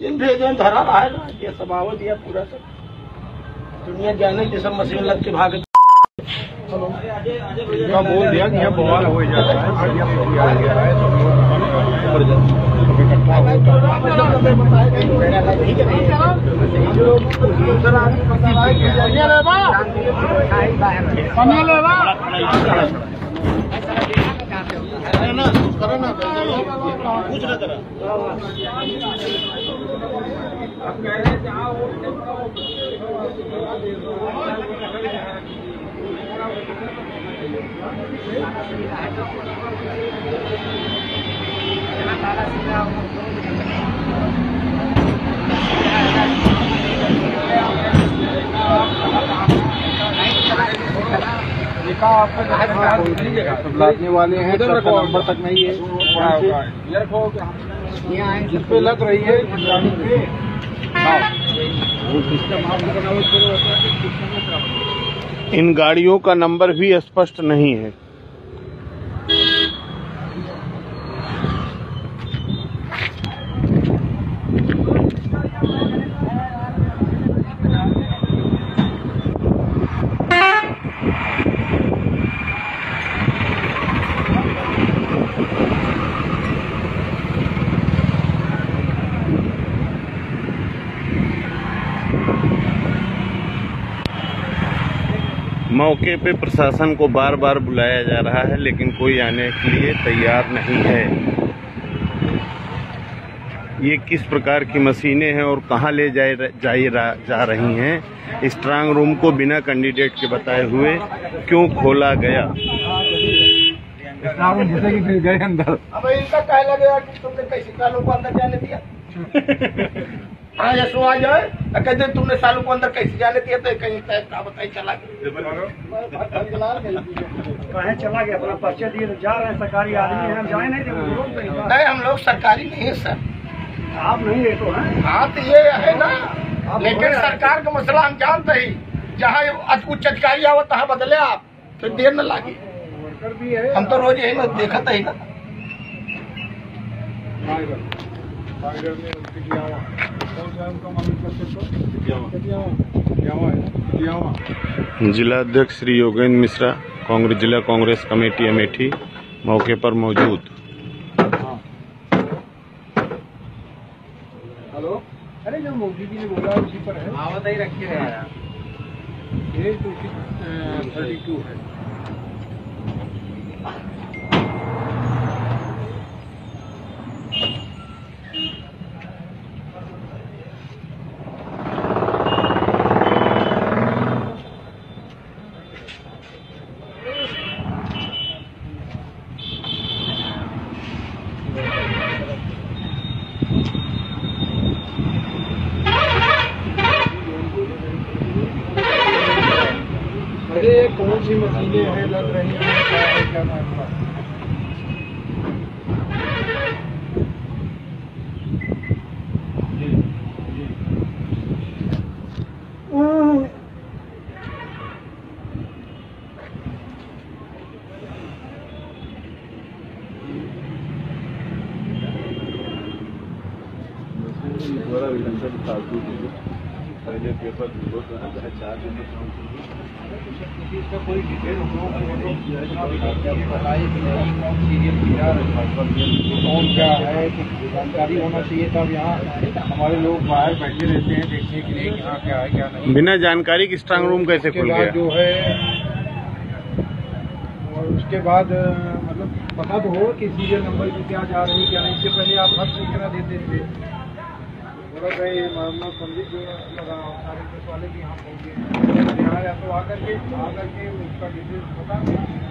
जिन भेजे धरा रहा है ना ये सब आवा दिया पूरा सब। दुनिया जाने की सब मशीन लग के भागे बोल दिया कि यहाँ बवाल हो जा रहा है बढ़िया है आपको लादने वाले हैं नंबर तक नहीं है जिस पे। लग रही है। इन गाड़ियों का नंबर भी स्पष्ट नहीं है। मौके पे प्रशासन को बार बार बुलाया जा रहा है लेकिन कोई आने के लिए तैयार नहीं है। ये किस प्रकार की मशीनें हैं और कहाँ ले जाए जाए जा रही हैं? स्ट्रांग रूम को बिना कैंडिडेट के बताए हुए क्यों खोला गया? गए अंदर। अब इनका कह लगेगा कि तुमने कैसे सालों को अंदर जाने दिया। हाँ यशो आ जाए कहते तुमने सालों को अंदर कैसे जाने दिया तो कहीं तय का बताई चला गया। चला गया? अपना पर्चे दिए तो जा रहे हैं सरकारी आदमी हम जाए नहीं नहीं हम लोग सरकारी नहीं है सर। आप नहीं है तो हाँ? तो ये है ना। लेकिन सरकार का मसला हम जानते ही। जहाँ उच्च अधिकारी आओ तहाँ बदले आप। फिर देर न लागे। वर्कर भी है। हम तो रोज यही ना देखते ही ना। जिला अध्यक्ष श्री योगेंद्र मिश्रा कांग्रेस जिला कांग्रेस कमेटी अमेठी मौके पर मौजूद। हेलो? अरे जो मोदी जी ने बोला उसी पर है। ये टू है। अरे कौन सी मशीनें हैं लग रही हैं? क्या है? द्वारा विधानसभा फालतू पहले पेपर चाहे चार दिन इसका कोई डिटेल कौन क्या है जानकारी होना चाहिए तब यहाँ हमारे लोग बाहर बैठे रहते हैं देखने के लिए कि क्या है क्या नहीं। बिना जानकारी के स्ट्रांग रूम कैसे खुल गया? जो है और उसके बाद मतलब पता तो हो कि सीरियल नंबर की क्या जा रही है क्या नहीं। इससे पहले आप हर सूचना देते थे। थोड़ा सा ये मामला संदिग्ध लगा सारे पुलिस वाले भी यहाँ पहुँचे यहाँ या तो आकर के आकर के उसका डिटेल्स बता